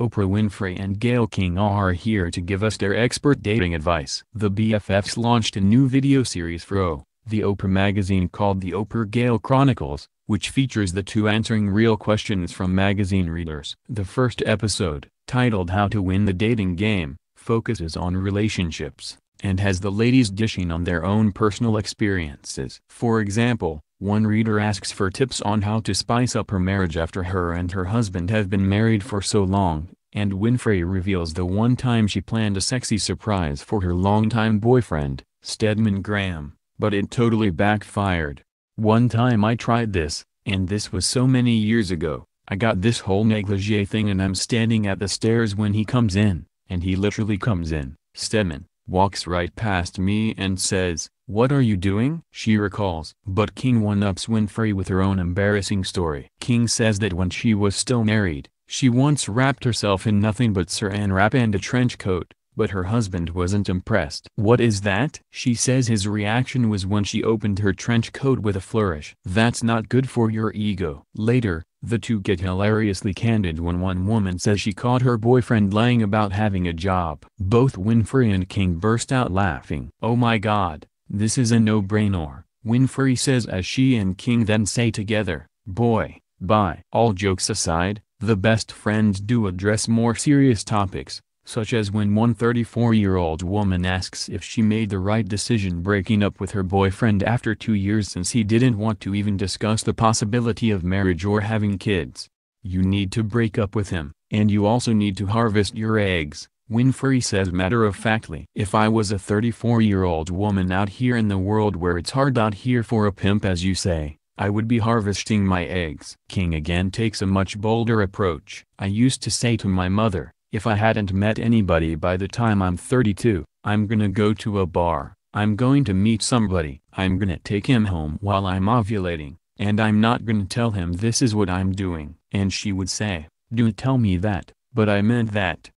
Oprah Winfrey and Gayle King are here to give us their expert dating advice. The BFFs launched a new video series for O, the Oprah magazine called The Oprah Gayle Chronicles, which features the two answering real questions from magazine readers. The first episode, titled How to Win the Dating Game, focuses on relationships, and has the ladies dishing on their own personal experiences. For example, one reader asks for tips on how to spice up her marriage after her and her husband have been married for so long, and Winfrey reveals the one time she planned a sexy surprise for her longtime boyfriend, Stedman Graham, but it totally backfired. One time I tried this, and this was so many years ago, I got this whole negligee thing and I'm standing at the stairs when he comes in, and he literally comes in, Stedman, walks right past me and says, what are you doing? She recalls. But King one-ups Winfrey with her own embarrassing story. King says that when she was still married, she once wrapped herself in nothing but saran wrap and a trench coat, but her husband wasn't impressed. What is that? She says his reaction was when she opened her trench coat with a flourish. That's not good for your ego. Later, the two get hilariously candid when one woman says she caught her boyfriend lying about having a job. Both Winfrey and King burst out laughing. Oh my god. This is a no-brainer, Winfrey says as she and King then say together, boy, bye. All jokes aside, the best friends do address more serious topics, such as when one 34-year-old woman asks if she made the right decision breaking up with her boyfriend after two years since he didn't want to even discuss the possibility of marriage or having kids. You need to break up with him, and you also need to harvest your eggs, Winfrey says matter-of-factly. If I was a 34-year-old woman out here in the world where it's hard out here for a pimp as you say, I would be harvesting my eggs. King again takes a much bolder approach. I used to say to my mother, if I hadn't met anybody by the time I'm 32, I'm gonna go to a bar, I'm going to meet somebody, I'm gonna take him home while I'm ovulating, and I'm not gonna tell him this is what I'm doing. And she would say, don't tell me that, but I meant that.